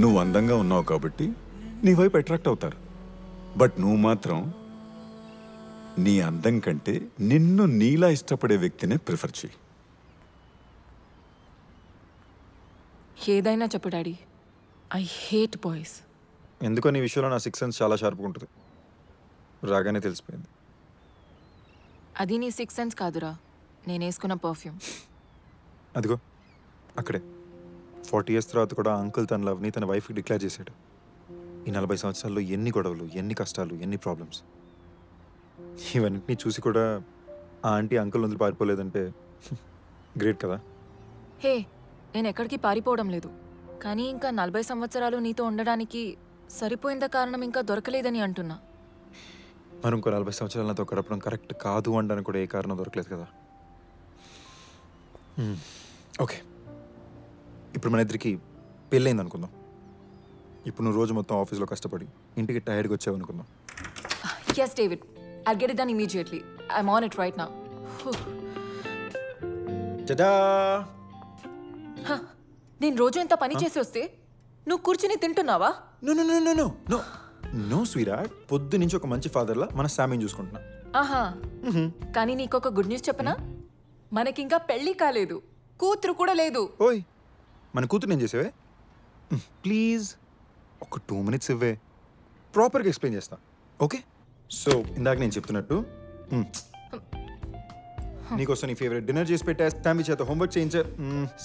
నువ్వు అందంగా ఉన్నావు కాబట్టి నీ వైపు అట్రాక్ట్ అవుతారు. బట్ నువ్వు మాత్రం నీ అందం కంటే నిన్ను నీలా ఇష్టపడే వ్యక్తినే ప్రిఫర్ చేయి ఏదైనా చెప్పు డాడీ. ఐ హేట్ బాయ్స్ ఎందుకో నీ విషయంలో నా సిక్స్ సెన్స్ చాలా షార్ప్గా ఉంటుంది. రాగానే తెలిసిపోయింది. అది నీ సిక్స్ సెన్స్ కాదురా. నేను వేసుకున్న పర్ఫ్యూమ్ అదిగో అక్కడే. ఫార్టీ ఇయర్స్ తర్వాత కూడా అంకుల్ తన లవ్ని తన వైఫ్కి డిక్లేర్ చేశాడు. ఈ నలభై సంవత్సరాల్లో ఎన్ని గొడవలు ఎన్ని కష్టాలు ఎన్ని ప్రాబ్లమ్స్. ఇవన్నిటిని చూసి కూడా ఆ ఆంటీ అంకుల్ వదిలి పారిపోలేదంటే గ్రేట్ కదా. హే నేను ఎక్కడికి పారిపోవడం లేదు. కానీ ఇంకా నలభై సంవత్సరాలు నీతో ఉండడానికి సరిపోయింద కారణం ఇంకా దొరకలేదని అంటున్నా. మరి ఇంకో నలభై సంవత్సరాలు నాతో గడపడం కరెక్ట్ కాదు అనడానికి కూడా ఏ కారణం దొరకలేదు కదా. ఓకే. ఇప్పుడు మన ఇద్దరికి పెళ్ళైంది అనుకుందాం. ఇప్పుడు నువ్వు రోజు మొత్తం ఆఫీస్లో కష్టపడి ఇంటికి టైర్డ్గా వచ్చావు అనుకుందాం. Yes David I get it done immediately I'm on it right నా నేను రోజు ఎంత పని చేసి వస్తే నువ్వు కూర్చుని తింటున్నావా? No no no no no no no స్వీరాట్ పొద్దు నుంచి ఒక మంచి ఫాదర్లా మన శామీని చూసుకుంటున్నా. ఆహా. కానీ నీకొక గుడ్ న్యూస్ చెప్పనా? మనకింకా పెళ్ళి కాలేదు. కూతురు కూడా లేదు. ఓయ్. మన కూతురు నేను చేసేవే? ప్లీజ్ ఒక టూ మినిట్స్ ఇవ్వే. ప్రాపర్గా ఎక్స్ప్లెయిన్ చేస్తా. ఓకే సో ఇందాక నేను చెప్తున్నట్టు నీకోసం నీ ఫేవరెట్ డిన్నర్ చేసి పెట్టా. తామి చేత హోంవర్క్ చేయించా.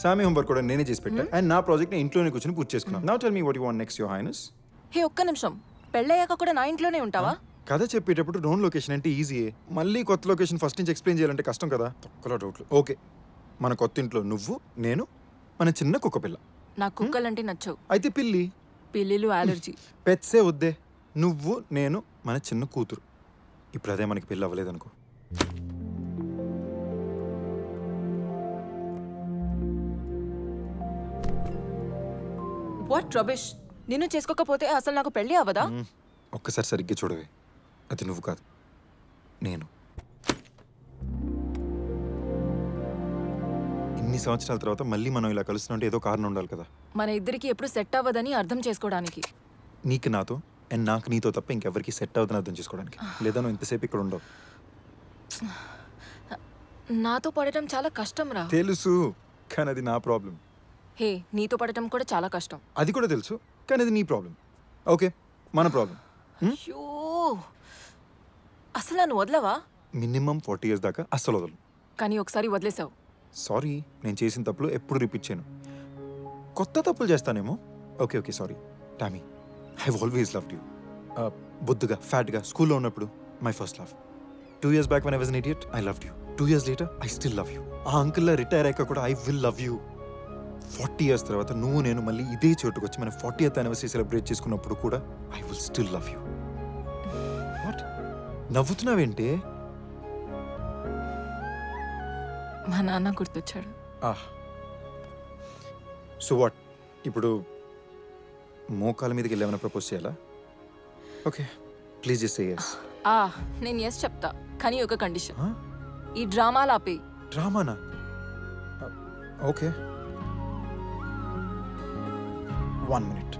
సామి హోంవర్క్ కూడా నేనే చేసి పెట్టా. అండ్ నా ప్రాజెక్ట్ నేను ఇంట్లోనే కూర్చొని పూర్తి చేసుకున్నాను now tell me what you want next your highness hey ఒక్క నిమిషం. పెళ్ళయ్యాక కూడా నా ఇంట్లోనే ఉంటావా? కథ చెప్పేటప్పుడు నోన్ లొకేషన్ అంటే ఈజీయే మళ్ళీ కొత్త లొకేషన్ ఫస్ట్ నుంచి ఎక్స్ప్లెయిన్ చేయాలంటే కష్టం కదా. తొక్కలో డౌట్లు ఓకే మన కొత్త ఇంట్లో నువ్వు నేను మన చిన్న కుక్క పిల్ల. నాకు కుక్కలంటే నచ్చవు. అయితే పిల్లి? పిల్లిలు అలర్జీ పెట్సే వద్దే. నువ్వు నేను మన చిన్న కూతురు. ఇప్పుడు అదే మనకి పెళ్ళి అవ్వలేదనుకో. వాట్ రబిష్ నిన్ను చేసుకోకపోతే అసలు నాకు పెళ్ళి అవ్వదా? ఒక్కసారి సరిగ్గా చూడవే. అది నువ్వు కాదు. నేను. ఇన్ని సంవత్సరాల తర్వాత మళ్ళీ మనం ఇలా కలుస్తుంటే ఏదో కారణం ఉండాలి కదా. మన ఇద్దరికి ఎప్పుడు సెట్ అవ్వదని అర్థం చేసుకోవడానికి. నీకు నాతో అండ్ నాకు నీతో తప్ప ఇంకెవరికి సెట్ అవుతుందని అర్థం చేసుకోవడానికి. లేదా నువ్వు ఇంతసేపు ఇక్కడ ఉండవు. నాతో పడటం చాలా కష్టం రా. తెలుసు కానీ అది నా ప్రాబ్లం. హే నీతో పడటం కూడా చాలా కష్టం. అది కూడా తెలుసు కానీ అది నీ ప్రాబ్లం. ఓకే మన ప్రాబ్లం. అయ్యో! అసలు నన్ను వదలవా? మినిమం ఫార్టీ ఇయర్స్ దాకా అస్సలు వదలను. కానీ ఒకసారి వదిలేసావు. సారీ నేను చేసిన తప్పులు ఎప్పుడు రిపీట్ చేయను. కొత్త తప్పులు చేస్తానేమో? Okay okay sorry. Tommy I always loved you బొద్దుగా ఫ్యాట్గా స్కూల్లో ఉన్నప్పుడు my first love two years back one I was an idiot I love you two years later I still love you ఆ అంకుల్లా రిటైర్ అయ్యాక కూడా I will love you forty years తర్వాత నువ్వు నేను మళ్ళీ ఇదే చోటుకు వచ్చి మన ఫార్టీ ఎయిత్ అనివర్సరీ సెలబ్రేట్ చేసుకున్నప్పుడు కూడా I will still love you what నవ్వుతున్నావేంటే? మా నాన్న గుర్తొచ్చాడు. సో వాట్ ఇప్పుడు మోకాల మీదకి వెళ్ళి ఏమైనా ప్రపోజ్ చేయాలా? ఓకే ప్లీజ్ జస్ట్ ఎస్ ఆ నేను ఎస్ చెప్తా. కానీ ఒక కండిషన్ ఈ డ్రామాలు ఆపే డ్రామానా ఓకే వన్ మినిట్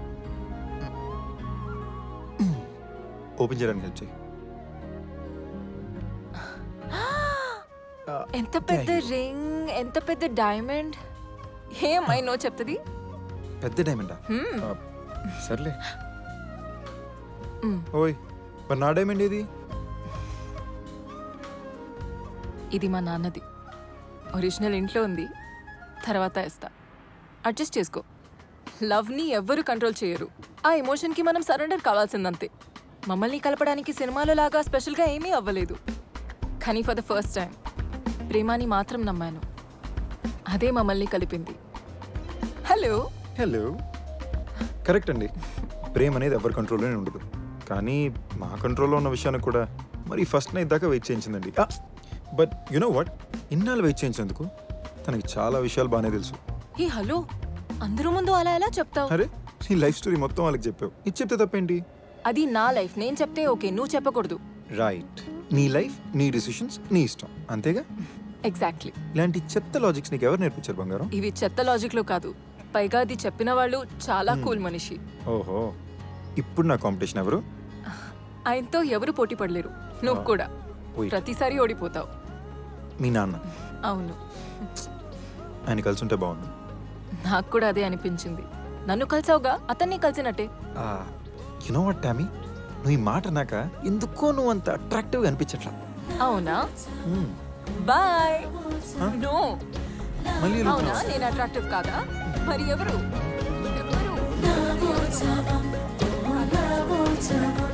ఓపెన్ చేయడానికి హెల్ప్ చేయి. ఎంత పెద్ద రింగ్ ఎంత పెద్ద డైమండ్ ఏమై నో చెప్తుంది? పెద్ద డైమండా సర్లే. మ్. ఓయ్ మరి నా డైమండ్ ఏది? ఇది మా నాన్నది. ఒరిజినల్ ఇంట్లో ఉంది. తర్వాత ఇస్తా అడ్జస్ట్ చేసుకో. లవ్ని ఎవ్వరు కంట్రోల్ చేయరు. ఆ ఎమోషన్కి మనం సరెండర్ కావాల్సిందంతే. మమ్మల్ని కలపడానికి సినిమాలో లాగా స్పెషల్గా ఏమీ అవ్వలేదు. కానీ ఫర్ ద ఫస్ట్ టైం ప్రేమాని మాత్రం నమ్మాను. అదే మమ్మల్ని కలిపింది. హలో? హలో. కరెక్ట్ అండి. ప్రేమ అనేది ఎవరి కంట్రోల్లోనే ఉండదు. కానీ మా కంట్రోల్లో ఉన్న విషయానికి కూడా మరి ఫస్ట్ నైట్ దాకా wait చేయించిందండి. But you know what? ఇన్నాళ్ళు వెయిట్ చేయించినందుకు తనకి చాలా విషయాలు బాగానే తెలుసు. Hey hello. అందరూ ముందు అలా ఎలా చెప్తావు? అరే నీ లైఫ్ స్టోరీ మొత్తం వాళ్ళకి చెప్పావు. ఇది చెప్తే తప్పేంటి? అది నా లైఫ్. నేను చెప్తే ఓకే నువ్వు చెప్పకూడదు. రైట్. నీ లైఫ్ నీ డిసిషన్స్ నీ ఇష్టం. అంతేగా? ఎగ్జాక్ట్లీ ఇలాంటి చెత్త లాజిక్స్ నీకు ఎవరు నేర్పించారు బంగారం? ఇవి చెత్త లాజిక్లో కాదు. పైగా అది చెప్పిన వాళ్ళు చాలా కూల్ మనిషి. ఓహో. ఇప్పుడు నా కాంపిటీషన్ ఎవరు? ఆయనతో ఎవరు పోటీ పడలేరు. నువ్వు కూడా. Wait. ప్రతిసారి ఓడిపోతావు. మీ నాన్న. అవును. ఆయన కలిసి ఉంటే బాగుండు. నాకు కూడా అదే అనిపించింది. నన్ను కలిసావుగా? అతన్ని కలిసినట్టే. యునో వాట్ టామీ నువ్వు ఈ మాట నాక ఎందుకో నువ్వు అంత అట్రాక్టివ్గా అనిపించట్లా. అవునా? Hmm. బాయ్. నో. మళ్ళీ అవునా? నేను అట్రాక్టివ్ కాదా? మరి ఎవరు? ఎవరు?